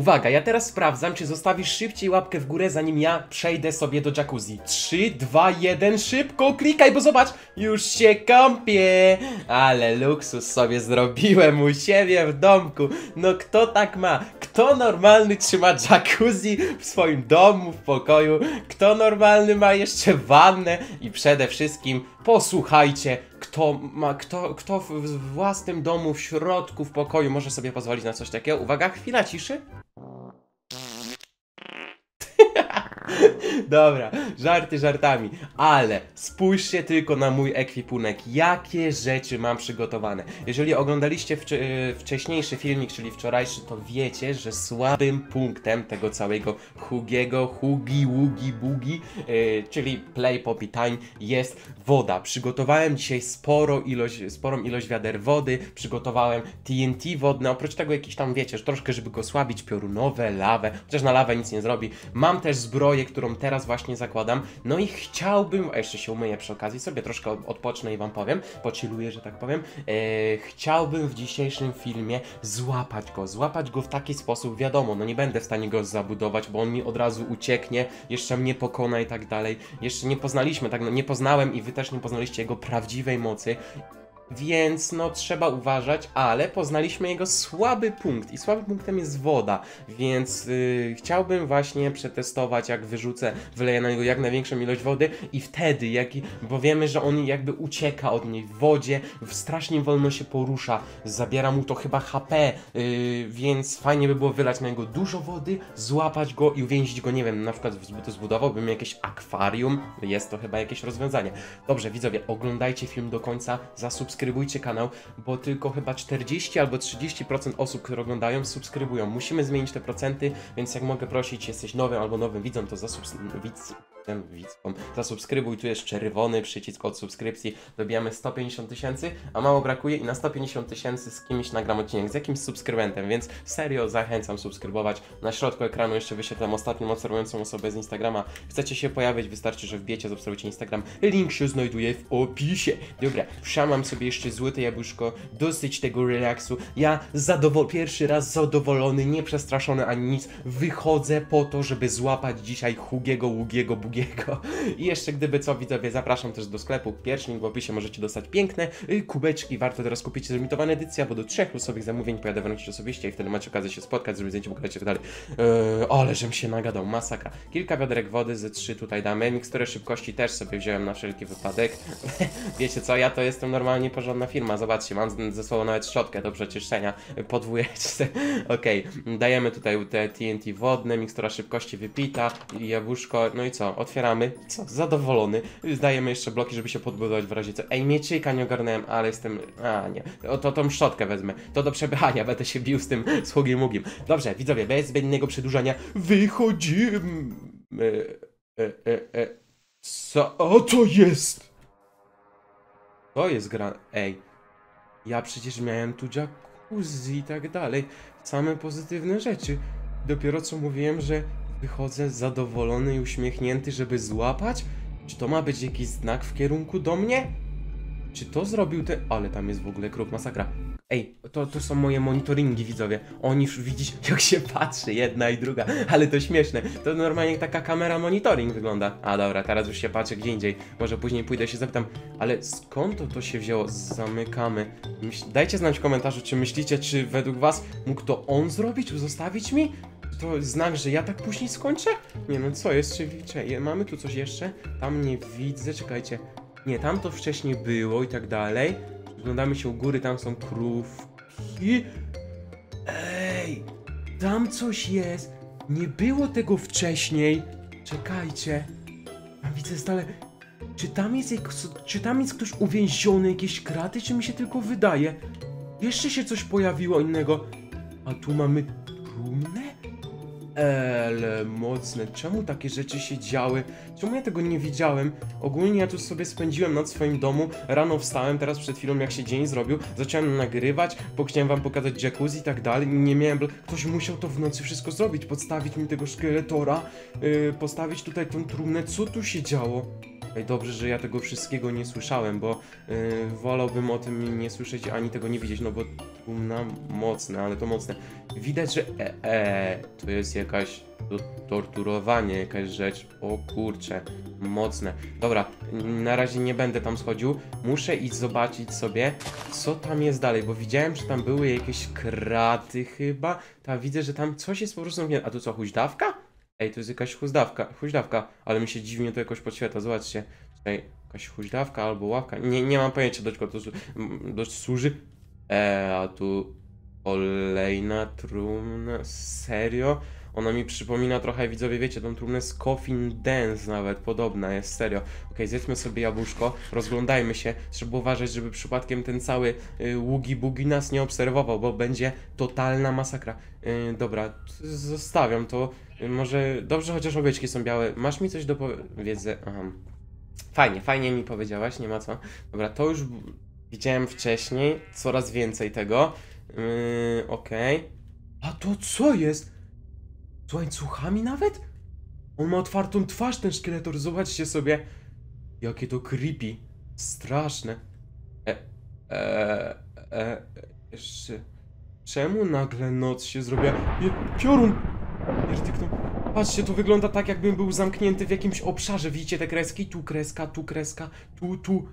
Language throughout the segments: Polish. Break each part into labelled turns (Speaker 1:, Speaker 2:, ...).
Speaker 1: Uwaga, ja teraz sprawdzam, czy zostawisz szybciej łapkę w górę, zanim ja przejdę sobie do jacuzzi. 3, 2, 1, szybko klikaj, bo zobacz, już się kąpię. Ale luksus sobie zrobiłem u siebie w domku. No kto tak ma? Kto normalny trzyma jacuzzi w swoim domu, w pokoju? Kto normalny ma jeszcze wannę? I przede wszystkim posłuchajcie, kto ma, kto, kto w, własnym domu, w środku, w pokoju może sobie pozwolić na coś takiego. Uwaga, chwila ciszy. Dobra, żarty żartami, ale spójrzcie tylko na mój ekwipunek, jakie rzeczy mam przygotowane. Jeżeli oglądaliście e, wcześniejszy filmik, czyli wczorajszy, to wiecie, że słabym punktem tego całego Hugiego, Hugi, Wugi, Bugi, yy, czyli Play Poppy Time jest woda. Przygotowałem dzisiaj sporo ilość, sporą ilość wiader wody, przygotowałem TNT wodne, oprócz tego jakieś tam, wiecie, troszkę, żeby go słabić, piorunowe, lawę, chociaż na lawę nic nie zrobi. Mam też zbroję, którą teraz właśnie zakładam, no i chciałbym, a jeszcze się umyję przy okazji, sobie troszkę od- odpocznę i wam powiem, pociluję, że tak powiem, e, chciałbym w dzisiejszym filmie złapać go, złapać go w taki sposób, wiadomo, no nie będę w stanie go zabudować, bo on mi od razu ucieknie, jeszcze mnie pokona i tak dalej, jeszcze nie poznaliśmy, tak, no nie poznałem i wy też nie poznaliście jego prawdziwej mocy, więc no trzeba uważać, ale poznaliśmy jego słaby punkt i słabym punktem jest woda, więc yy, chciałbym właśnie przetestować jak wyrzucę, wyleję na niego jak największą ilość wody i wtedy, jak, bo wiemy, że on jakby ucieka od niej w wodzie, strasznie wolno się porusza, zabiera mu to chyba HP, yy, więc fajnie by było wylać na niego dużo wody, złapać go i uwięzić go, nie wiem, na przykład zbud- zbudowałbym jakieś akwarium, jest to chyba jakieś rozwiązanie. Dobrze, widzowie, oglądajcie film do końca, zasubskrybujcie kanał, bo tylko chyba 40 albo 30% osób, które oglądają, subskrybują. Musimy zmienić te procenty, więc jak mogę prosić, jesteś nowym albo nowym widzem, to zasubskrybuj. Widzom, zasubskrybuj, tu jest czerwony przycisk od subskrypcji, dobijamy 150 tysięcy, a mało brakuje i na 150 tysięcy z kimś nagram odcinek, z jakimś subskrybentem, więc serio zachęcam subskrybować. Na środku ekranu jeszcze wyświetlam ostatnią obserwującą osobę z Instagrama. Chcecie się pojawić, wystarczy, że wbijecie, zaobserwujcie Instagram. Link się znajduje w opisie. Dobra, wszamam sobie jeszcze złote jabłuszko, dosyć tego relaksu. Ja zadowol pierwszy raz zadowolony, nieprzestraszony ani nic, wychodzę po to, żeby złapać dzisiaj Hugiego, Ługiego, Bugiego. I jeszcze gdyby co, widzowie, zapraszam też do sklepu. Pierwszy link w opisie możecie dostać piękne y, kubeczki. Warto teraz kupić zlimitowane edycje, bo do trzech losowych zamówień pojadę wręczyć osobiście i wtedy macie okazję się spotkać, zrobić zdjęcie, pogadać i tak dalej. Eee, ale żem się nagadał, masakra. Kilka wiaderek wody ze trzy tutaj damy. Miksturę szybkości też sobie wziąłem na wszelki wypadek. Wiecie co, ja to jestem normalnie porządna firma. Zobaczcie, mam ze sobą nawet szczotkę do przeczyszczenia. Podwójeczce. Okej, dajemy tutaj te TNT wodne, mikstura szybkości wypita, jabłuszko, no i co, otwieramy. Co, zadowolony. Zdajemy jeszcze bloki, żeby się podbudować w razie co. Ej, mieczyka nie ogarnąłem, ale jestem... A, nie. O, to tą szczotkę wezmę. To do przepychania, będę się bił z tym sługiem mugiem. Dobrze, widzowie, bez zbędnego przedłużania wychodzimy. E, e, e, e. Co? O, to jest! To jest gra... Ej. Ja przecież miałem tu jacuzzi i tak dalej. Same pozytywne rzeczy. Dopiero co mówiłem, że wychodzę zadowolony i uśmiechnięty, żeby złapać? Czy to ma być jakiś znak w kierunku do mnie? Czy to zrobił ten... Ale tam jest w ogóle kruk masakra. Ej, to, to są moje monitoringi, widzowie. Oni już widzisz, jak się patrzy, jedna i druga, ale to śmieszne. To normalnie taka kamera monitoring wygląda. A dobra, teraz już się patrzę gdzie indziej. Może później pójdę się zapytam, ale skąd to, to się wzięło? Zamykamy. Dajcie znać w komentarzu, czy myślicie, czy według was mógł to on zrobić, zostawić mi? To znak, że ja tak później skończę? Nie no, co jest? Czy, czy mamy tu coś jeszcze? Tam nie widzę, czekajcie. Nie, tam to wcześniej było i tak dalej. Oglądamy się u góry, tam są krówki. Ej, tam coś jest. Nie było tego wcześniej. Czekajcie. Tam widzę stale. Czy tam jest, czy tam jest ktoś uwięziony, jakieś kraty, czy mi się tylko wydaje? Jeszcze się coś pojawiło innego. A tu mamy trumnę? Ale mocne. Czemu takie rzeczy się działy? Czemu ja tego nie widziałem? Ogólnie ja tu sobie spędziłem noc w swoim domu. Rano wstałem, teraz przed chwilą jak się dzień zrobił, zacząłem nagrywać, bo chciałem wam pokazać jacuzzi i tak dalej. Nie miałem. Ktoś musiał to w nocy wszystko zrobić, podstawić mi tego szkieletora, yy, postawić tutaj tą trumnę. Co tu się działo? Dobrze, że ja tego wszystkiego nie słyszałem, bo yy, wolałbym o tym nie słyszeć ani tego nie widzieć, no bo trumna mocne, ale to mocne. Widać, że e, e, to jest jakaś to, torturowanie, jakaś rzecz. O kurcze, mocne. Dobra, na razie nie będę tam schodził. Muszę iść zobaczyć sobie, co tam jest dalej, bo widziałem, że tam były jakieś kraty chyba. Tak, widzę, że tam coś jest po prostu. A to co, huźdawka? Ej, to jest jakaś huźdawka, huźdawka, ale mi się dziwnie to jakoś podświetla, zobaczcie. Ej, jakaś huźdawka albo ławka. Nie, nie mam pojęcia do czego to, do, służy. Eee, a tu kolejna trumna, serio? Ona mi przypomina trochę, widzowie, wiecie, tą trumnę z Coffin Dance nawet, podobna jest, serio. Okej, zjedzmy sobie jabłuszko, rozglądajmy się, trzeba uważać, żeby przypadkiem ten cały y, ługi bugi nas nie obserwował, bo będzie totalna masakra. Y, dobra, zostawiam to, y, może, dobrze chociaż owieczki są białe, masz mi coś do powiedzenia? Aha. Fajnie, fajnie mi powiedziałaś, nie ma co. Dobra, to już widziałem wcześniej, coraz więcej tego. Yy, okej. A to co jest? Z łańcuchami nawet? On ma otwartą twarz, ten szkieletor, zobaczcie sobie. Jakie to creepy. Straszne. E, e, e, jeszcze... Czemu nagle noc się zrobiła? Je, piorun! Pierdyknął. Patrzcie, to wygląda tak, jakbym był zamknięty w jakimś obszarze. Widzicie te kreski? Tu kreska, tu kreska, tu, tu.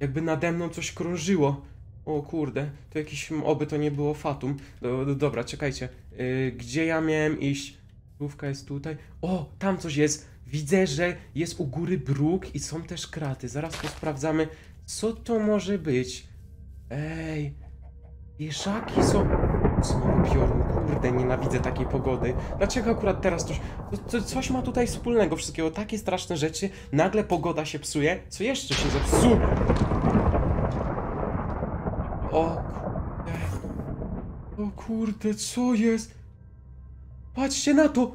Speaker 1: Jakby nade mną coś krążyło. O kurde, to jakiś, oby to nie było fatum. Do, do, dobra, czekajcie. Yy, gdzie ja miałem iść? Główka jest tutaj. O, tam coś jest. Widzę, że jest u góry bruk i są też kraty. Zaraz to sprawdzamy, co to może być. Ej, wieszaki są... Znowu piorun, kurde, nienawidzę takiej pogody. Dlaczego akurat teraz coś... To coś ma tutaj wspólnego wszystkiego, takie straszne rzeczy, nagle pogoda się psuje, co jeszcze się zepsuje? O kurde... O kurde, co jest? Patrzcie na to!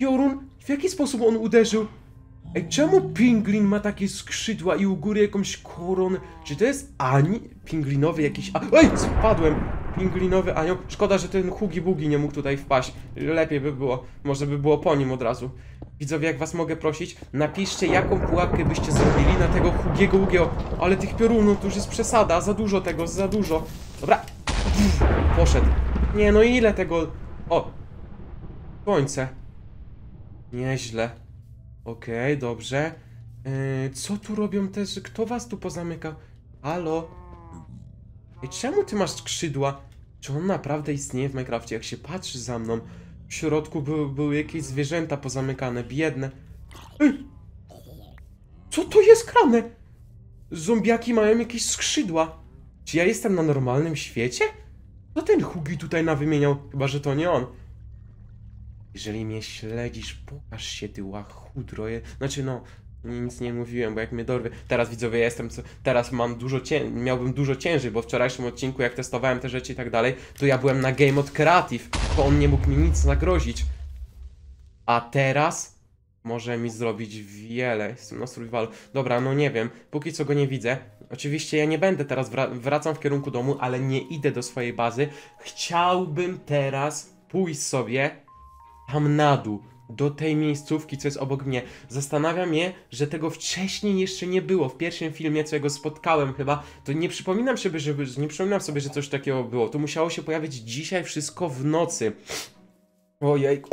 Speaker 1: Jorun, w jaki sposób on uderzył? Ej, czemu pinglin ma takie skrzydła i u góry jakąś koronę? Czy to jest ani pinglinowy jakiś... A... Ej, spadłem! Pinglinowy anioł. Szkoda, że ten Hugi Bugi nie mógł tutaj wpaść. Lepiej by było. Może by było po nim od razu. Widzowie, jak was mogę prosić, napiszcie jaką pułapkę byście zrobili na tego Hugiego Ugiego. Ale tych piorunów to już jest przesada. Za dużo tego, za dużo. Dobra. Poszedł. Nie, no ile tego... O! Słońce. Nieźle. Okej, dobrze. Yy, co tu robią też? Kto was tu pozamykał? Halo? Ej, czemu ty masz skrzydła? Czy on naprawdę istnieje w Minecrafcie? Jak się patrzy za mną, w środku były, były jakieś zwierzęta pozamykane, biedne. Ej! Co to jest grane? Zombiaki mają jakieś skrzydła. Czy ja jestem na normalnym świecie? Co ten Hugi tutaj nawymieniał? Chyba, że to nie on. Jeżeli mnie śledzisz, pokaż się ty łachudro. Je- Znaczy no, nic nie mówiłem, bo jak mnie dorwie... Teraz widzowie, jestem... co- Teraz mam dużo cię... Miałbym dużo ciężej, bo w wczorajszym odcinku, jak testowałem te rzeczy i tak dalej, to ja byłem na Game od Creative, to on nie mógł mi nic zagrozić. A teraz może mi zrobić wiele. Jestem na. Dobra, no nie wiem. Póki co go nie widzę. Oczywiście ja nie będę teraz wra- wracam w kierunku domu, ale nie idę do swojej bazy. Chciałbym teraz pójść sobie tam na dół, do tej miejscówki, co jest obok mnie. Zastanawia mnie, że tego wcześniej jeszcze nie było. W pierwszym filmie, co ja go spotkałem chyba, to nie przypominam sobie, żeby, nie przypominam sobie, że coś takiego było. To musiało się pojawić dzisiaj wszystko w nocy. Ojej.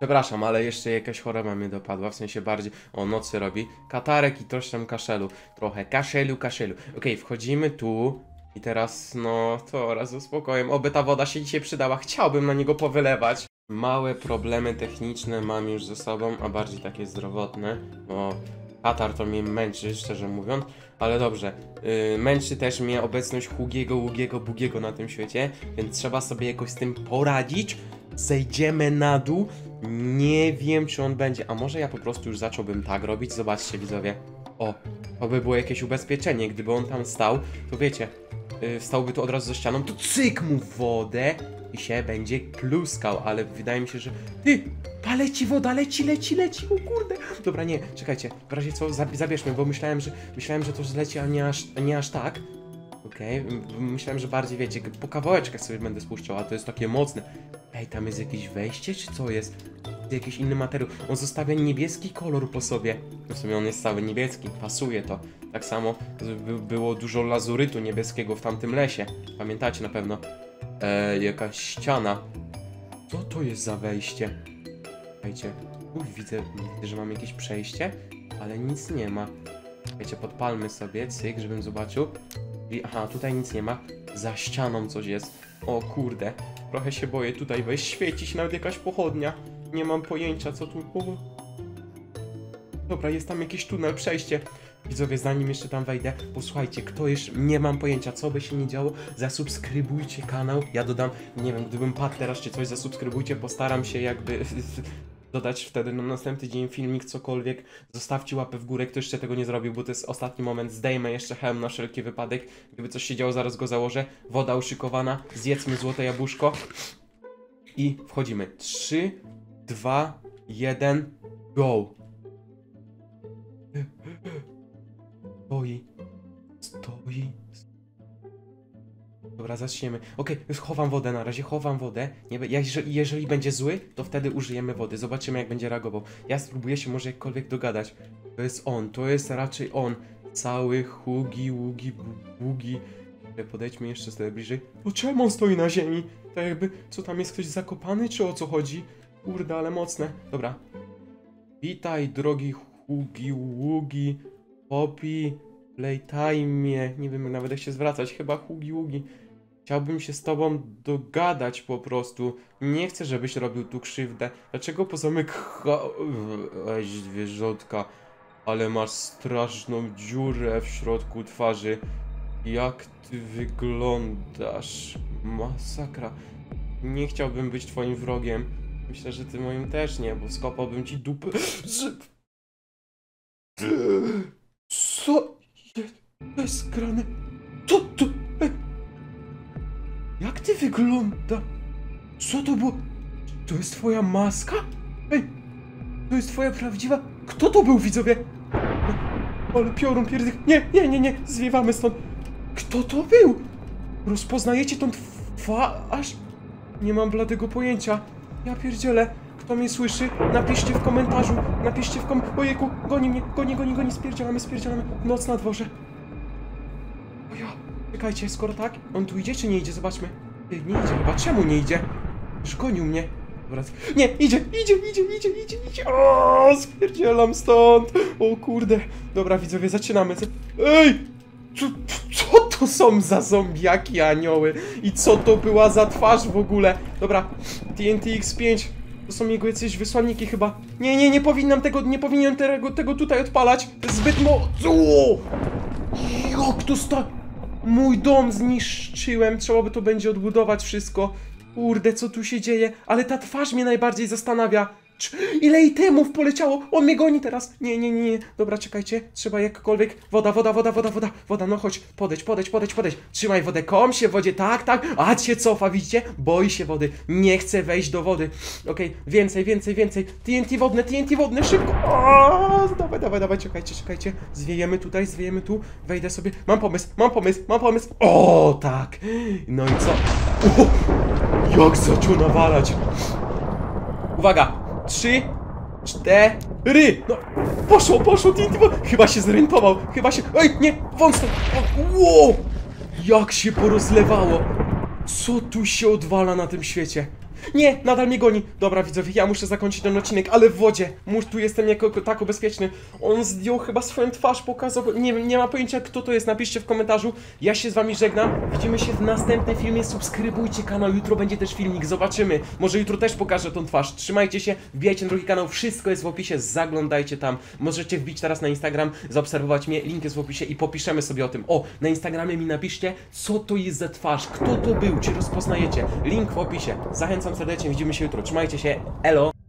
Speaker 1: Przepraszam, ale jeszcze jakaś choroba mnie dopadła, w sensie bardziej o nocy robi. Katarek i coś kaszelu. Trochę kaszelu, kaszelu. Okej, wchodzimy tu. I teraz, no, to oraz ze. Oby ta woda się dzisiaj przydała. Chciałbym na niego powylewać. Małe problemy techniczne mam już ze sobą, a bardziej takie zdrowotne, bo katar to mnie męczy, szczerze mówiąc. Ale dobrze, yy, męczy też mnie obecność Hugiego, Ługiego, Bugiego na tym świecie, więc trzeba sobie jakoś z tym poradzić. Zejdziemy na dół. Nie wiem, czy on będzie. A może ja po prostu już zacząłbym tak robić? Zobaczcie, widzowie. O, to by było jakieś ubezpieczenie. Gdyby on tam stał, to wiecie, stałby tu od razu za ścianą, to cyk mu wodę i się będzie pluskał, ale wydaje mi się, że... Ty! Pa, leci woda, leci, leci, leci, o kurde! Dobra, nie, czekajcie, w razie co, zab- zabierzmy, bo myślałem, że myślałem, że to zleci, a nie aż, nie aż tak. Okej, m- myślałem, że bardziej, wiecie, po kawałeczkach sobie będę spuszczał, a to jest takie mocne. Ej, tam jest jakieś wejście, czy co jest? jakiś inny materiał. On zostawia niebieski kolor po sobie. W sumie on jest cały niebieski, pasuje to. Tak samo by, było dużo lazurytu niebieskiego w tamtym lesie. Pamiętacie na pewno. E, jakaś ściana. Co to jest za wejście? Słuchajcie, uj, widzę, widzę, że mam jakieś przejście, ale nic nie ma. Wiecie, podpalmy sobie, cyk, żebym zobaczył. Aha, tutaj nic nie ma. Za ścianą coś jest. O kurde, trochę się boję tutaj wejść. Świeci się nawet jakaś pochodnia. Nie mam pojęcia, co tu... O. Dobra, jest tam jakiś tunel, przejście. Widzowie, zanim jeszcze tam wejdę, posłuchajcie, kto jeszcze, nie mam pojęcia, co by się nie działo, zasubskrybujcie kanał, ja dodam, nie wiem, gdybym padł teraz czy coś, zasubskrybujcie, postaram się jakby dodać wtedy na następny dzień filmik, cokolwiek, zostawcie łapę w górę, kto jeszcze tego nie zrobił, bo to jest ostatni moment, zdejmę jeszcze hełm na wszelki wypadek, gdyby coś się działo, zaraz go założę, woda uszykowana, zjedzmy złote jabłuszko. I wchodzimy, 3, 2, 1, go! Stoi. Dobra, zaczniemy. Okej, już chowam wodę na razie, chowam wodę. Nie, be- jeżeli, jeżeli będzie zły, to wtedy użyjemy wody. Zobaczymy, jak będzie reagował. Ja spróbuję się może jakkolwiek dogadać. To jest on, to jest raczej on. Cały hugi, ługi, bu- bugi. Podejdźmy jeszcze sobie bliżej. To czemu on stoi na ziemi? Tak jakby, co tam jest ktoś zakopany, czy o co chodzi? Kurde, ale mocne. Dobra. Witaj, drogi hugi, ługi. Poppy, Playtime, nie wiem nawet jak się zwracać, chyba Hugi Ługi. Chciałbym się z tobą dogadać po prostu. Nie chcę, żebyś robił tu krzywdę. Dlaczego pozamyka... Weź zwierzątka, ale masz straszną dziurę w środku twarzy. Jak ty wyglądasz? Masakra. Nie chciałbym być twoim wrogiem. Myślę, że ty moim też nie, bo skopałbym ci dupę. twoja maska? Ej, to jest twoja prawdziwa... Kto to był, widzowie? No, Ale piorun pierdych... Nie, nie, nie, nie, zwiewamy stąd. Kto to był? Rozpoznajecie tą twarz? Nie mam bladego pojęcia. Ja pierdzielę. Kto mnie słyszy? Napiszcie w komentarzu. Napiszcie w kom... Ojejku, goni mnie, goni, goni, goni, spierdzielamy, spierdzielamy. Noc na dworze. O ja, czekajcie, skoro tak, on tu idzie czy nie idzie? Zobaczmy. Ty, nie idzie chyba. Czemu nie idzie? Już gonił mnie. Nie, idzie, idzie, idzie, idzie, idzie, idzie. O, spierdzielam stąd. O kurde. Dobra, widzowie, zaczynamy. Ej! Co, co to są za zombiaki, anioły? I co to była za twarz w ogóle? Dobra, TNT X5. To są jego jakieś wysłanniki chyba. Nie, nie, nie powinnam tego, nie powinienem tego, tego tutaj odpalać. Zbyt mo... O! Jak to sta... Mój dom zniszczyłem, trzeba by to będzie odbudować wszystko. Kurde, co tu się dzieje? Ale ta twarz mnie najbardziej zastanawia. Ile itemów poleciało? On mnie goni teraz. Nie, nie, nie, nie. Dobra, czekajcie. Trzeba jakkolwiek. Woda, woda, woda, woda, woda, woda. No chodź, podejdź, podejdź, podejdź, podejdź. Trzymaj wodę, kom się w wodzie, tak, tak. A się cofa, widzicie? Boi się wody. Nie chce wejść do wody. Okej, więcej, więcej, więcej. TNT wodne, TNT wodne, szybko. O, dawaj, dawaj, dawaj, czekajcie, czekajcie. Zwiejemy tutaj, zwiejemy tu. Wejdę sobie. Mam pomysł, mam pomysł, mam pomysł. O, tak. No i co? O, jak zaczął nawalać. Uwaga! Trzy, cztery! No, poszło, poszło, chyba się zorientował, chyba się, ej, nie, wąs to, wow! Jak się porozlewało! Co tu się odwala na tym świecie? Nie, nadal mnie goni. Dobra, widzowie, ja muszę zakończyć ten odcinek, ale w wodzie. Mus, tu jestem jako tako bezpieczny. On zdjął chyba swoją twarz, pokazał. Nie nie ma pojęcia kto to jest. Napiszcie w komentarzu. Ja się z wami żegnam. Widzimy się w następnym filmie. Subskrybujcie kanał. Jutro będzie też filmik. Zobaczymy. Może jutro też pokażę tą twarz. Trzymajcie się, wbijajcie na drugi kanał. Wszystko jest w opisie. Zaglądajcie tam. Możecie wbić teraz na Instagram, zaobserwować mnie. Link jest w opisie i popiszemy sobie o tym. O, na Instagramie mi napiszcie, co to jest za twarz, kto to był, czy rozpoznajecie. Link w opisie. Zachęcam serdecznie, widzimy się jutro. Trzymajcie się, elo!